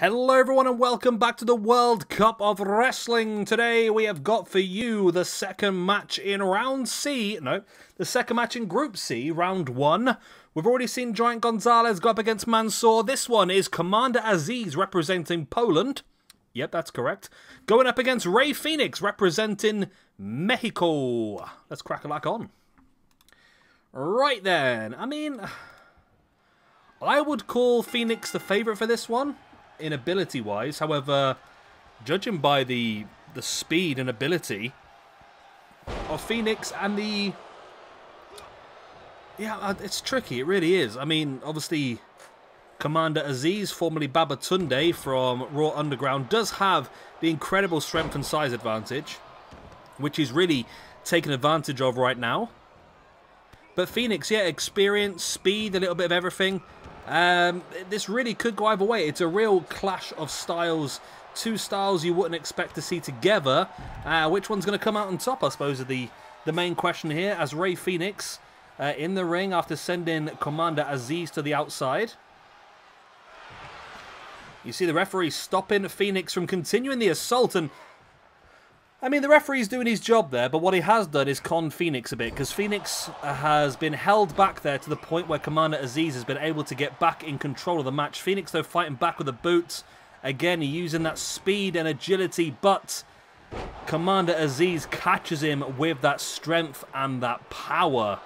Hello everyone and welcome back to the World Cup of Wrestling. Today we have got for you the second match in round C, no, the second match in Group C, round 1. We've already seen Giant Gonzalez go up against Mansoor. This one is Commander Azeez representing Poland. Yep, that's correct. Going up against Rey Fenix representing Mexico. Let's crack a lack on. Right then, I mean, I would call Fenix the favourite for this one in ability wise. However, judging by the the speed and ability of Fenix and the yeah, uh, it's tricky. It really is. I mean, obviously, Commander Azeez, formerly Babatunde from Raw Underground, does have the incredible strength and size advantage, which he's really taken advantage of right now. But Fenix, yeah, experience, speed, a little bit of everything. Um, this really could go either way. It's a real clash of styles. Two styles you wouldn't expect to see together. Uh, which one's going to come out on top, I suppose, is the, the main question here. As Rey Fenix uh, in the ring after sending Commander Azeez to the outside. You see the referee stopping Fenix from continuing the assault and I mean, the referee's doing his job there, but what he has done is con Fenix a bit, because Fenix has been held back there to the point where Commander Azeez has been able to get back in control of the match. Fenix, though, fighting back with the boots. Again, using that speed and agility, but Commander Azeez catches him with that strength and that power.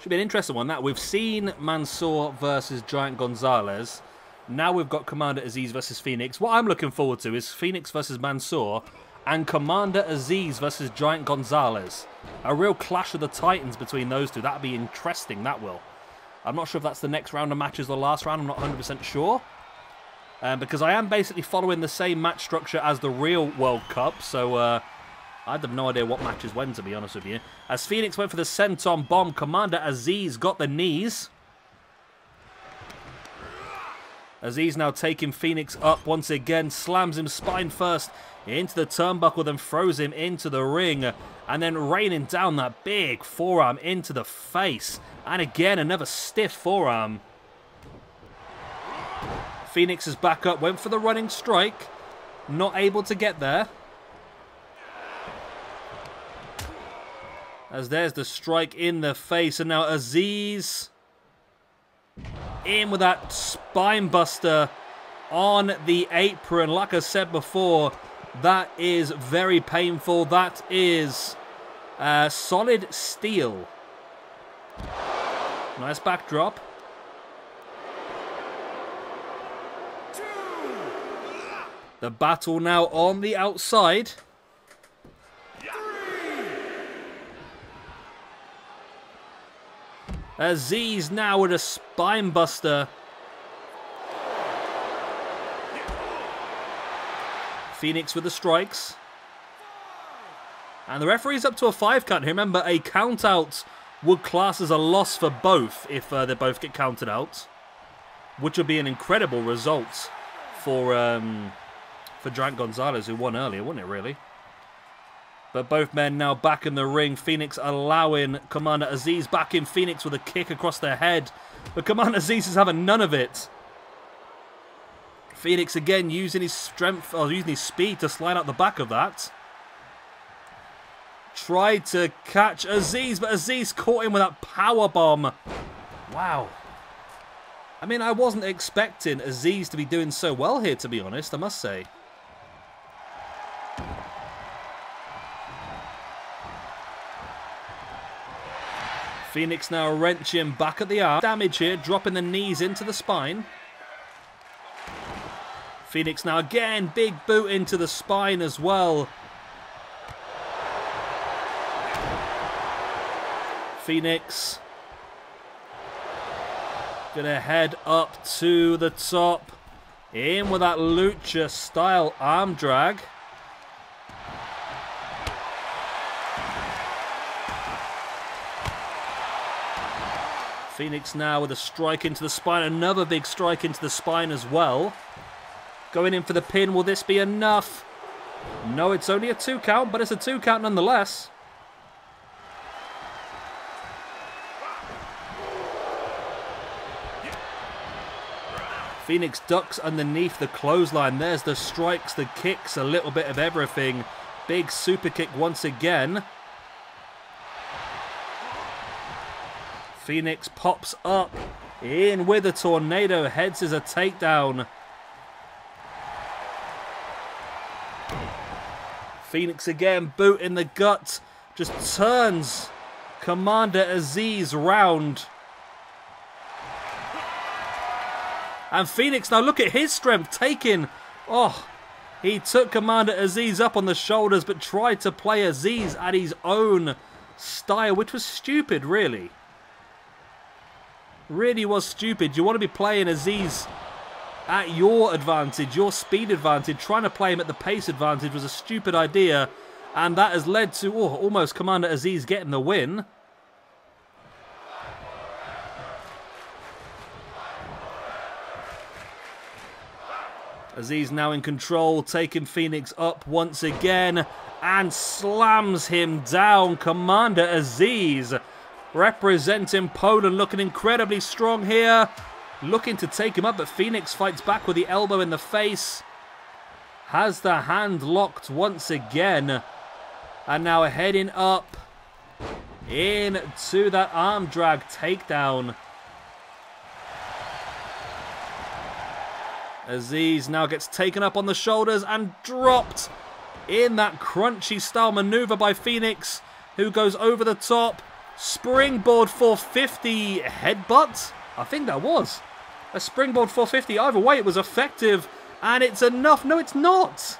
Should be an interesting one, that. We've seen Mansoor versus Giant Gonzalez. Now we've got Commander Azeez versus Fenix. What I'm looking forward to is Fenix versus Mansoor and Commander Azeez versus Giant Gonzalez. A real clash of the titans between those two. That'd be interesting, that will. I'm not sure if that's the next round of matches or the last round. I'm not 100% sure. Um, because I am basically following the same match structure as the real World Cup. So uh, I have no idea what matches when, to be honest with you. As Fenix went for the senton bomb, Commander Azeez got the knees. Azeez now taking Fenix up once again, slams him spine first into the turnbuckle, then throws him into the ring, and then raining down that big forearm into the face. And again, another stiff forearm. Fenix is back up, went for the running strike, not able to get there. As there's the strike in the face, and now Azeez in with that spine buster on the apron. Like I said before, that is very painful. That is uh, solid steel. Nice backdrop. The battle now on the outside. Azeez now with a spine buster. Fenix with the strikes. And the referee's up to a five count. Remember, a count out would class as a loss for both if uh, they both get counted out. Which would be an incredible result for um, for Giant Gonzalez, who won earlier, wouldn't it, really? But both men now back in the ring. Fenix allowing Commander Azeez back in. Fenix with a kick across their head. But Commander Azeez is having none of it. Fenix again using his strength, or using his speed to slide out the back of that. Tried to catch Azeez, but Azeez caught him with that power bomb. Wow. I mean, I wasn't expecting Azeez to be doing so well here, to be honest, I must say. Fenix now wrenching back at the arm. Damage here, dropping the knees into the spine. Fenix now again, big boot into the spine as well. Fenix gonna head up to the top. In with that lucha style arm drag. Fenix now with a strike into the spine. Another big strike into the spine as well. Going in for the pin. Will this be enough? No, it's only a two count, but it's a two count nonetheless. Fenix ducks underneath the clothesline. There's the strikes, the kicks, a little bit of everything. Big super kick once again. Fenix pops up in with a tornado. Heads is a takedown. Fenix again, boot in the gut. Just turns Commander Azeez round. And Fenix, now look at his strength, taking... Oh, he took Commander Azeez up on the shoulders, but tried to play Azeez at his own style, which was stupid, really. Really was stupid. You want to be playing Azeez at your advantage, your speed advantage. Trying to play him at the pace advantage was a stupid idea. And that has led to oh, almost Commander Azeez getting the win. Azeez now in control, taking Fenix up once again and slams him down. Commander Azeez representing Poland looking incredibly strong here. Looking to take him up, but Fenix fights back with the elbow in the face. Has the hand locked once again. And now heading up into that arm drag takedown. Azeez now gets taken up on the shoulders and dropped in that crunchy style maneuver by Fenix, who goes over the top. Springboard 450 headbutt? I think that was. A springboard 450. Either way, it was effective. And it's enough. No, it's not.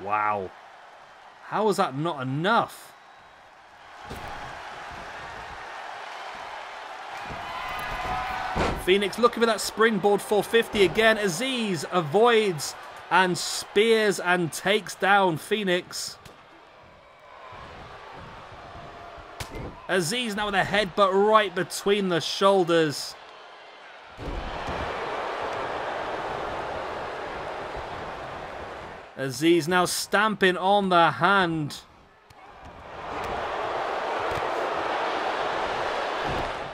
Wow. How is that not enough? Fenix looking for that springboard 450 again. Azeez avoids and spears and takes down Fenix. Azeez now with a headbutt right between the shoulders. Azeez now stamping on the hand.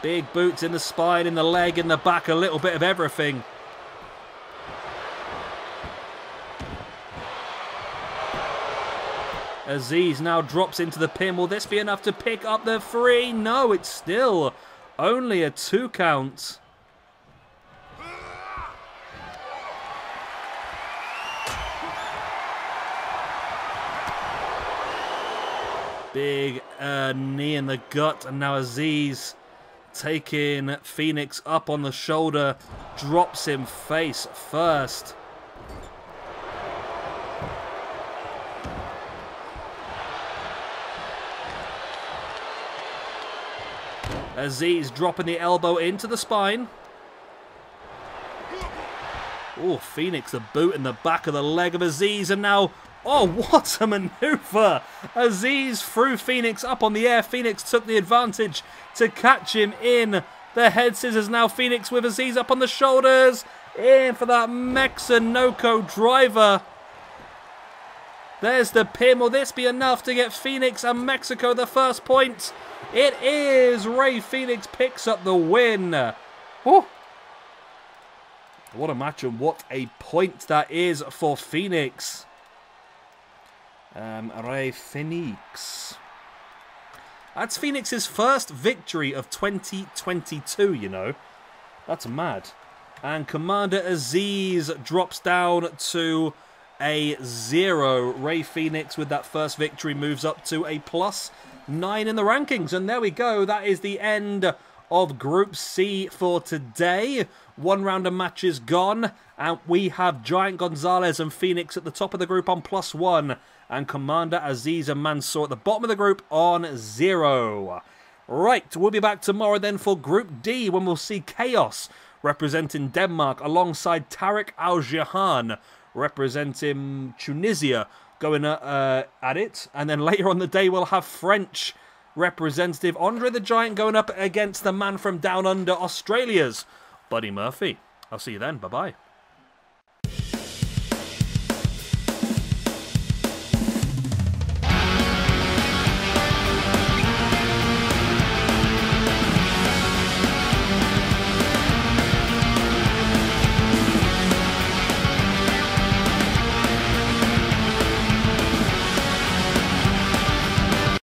Big boots in the spine, in the leg, in the back, a little bit of everything. Azeez now drops into the pin. Will this be enough to pick up the three? No, it's still only a two count. Big uh, knee in the gut, and now Azeez taking Fenix up on the shoulder, drops him face first. Azeez dropping the elbow into the spine. Oh, Fenix, the boot in the back of the leg of Azeez and now, oh, what a maneuver! Azeez threw Fenix up on the air. Fenix took the advantage to catch him in the head scissors. Now Fenix with Azeez up on the shoulders. In for that Mexanoko driver. There's the pin. Will this be enough to get Fenix and Mexico the first point? It is. Rey Fenix picks up the win. Oh. What a match and what a point that is for Fenix. Um, Rey Fenix. That's Fenix's first victory of 2022, you know. That's mad. And Commander Azeez drops down to a zero. Rey Fenix with that first victory moves up to a plus nine in the rankings. And there we go. That is the end of Group C for today. One round of matches gone. And we have Giant Gonzalez and Fenix at the top of the group on plus one. And Commander Azeez and Mansoor at the bottom of the group on zero. Right, we'll be back tomorrow then for Group D when we'll see Chaos representing Denmark alongside Tarek Al Jahan representing Tunisia going uh, at it. And then later on the day, we'll have French representative Andre the Giant going up against the man from down under Australia's Buddy Murphy. I'll see you then. Bye bye.